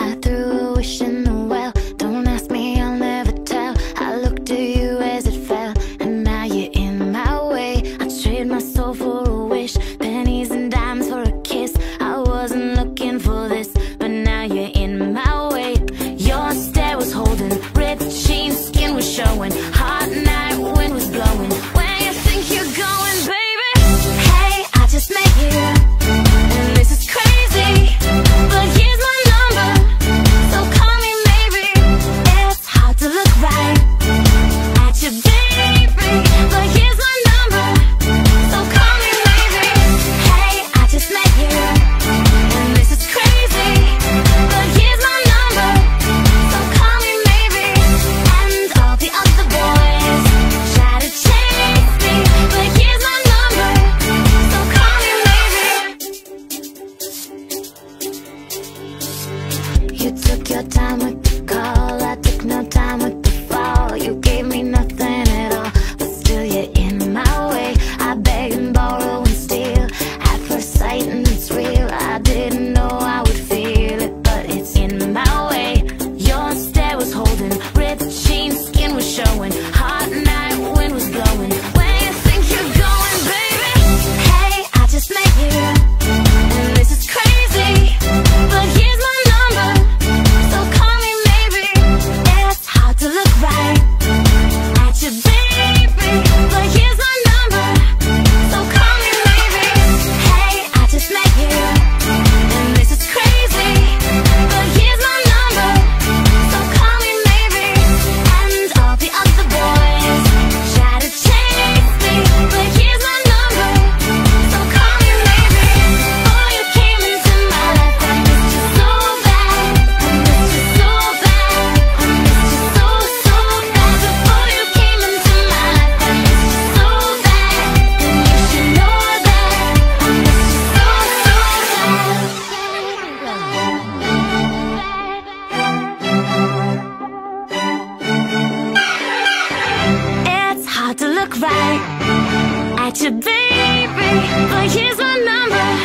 I threw a wish in Take your time with the call, I took no time with the fall. You gave me nothing at all, but still you're in my way. I beg and borrow and steal at first sight, and it's real. I didn't know I would feel it, but it's in my way. Your stare was holding, ripped jeans, skin was showing. At your baby, but here's my number.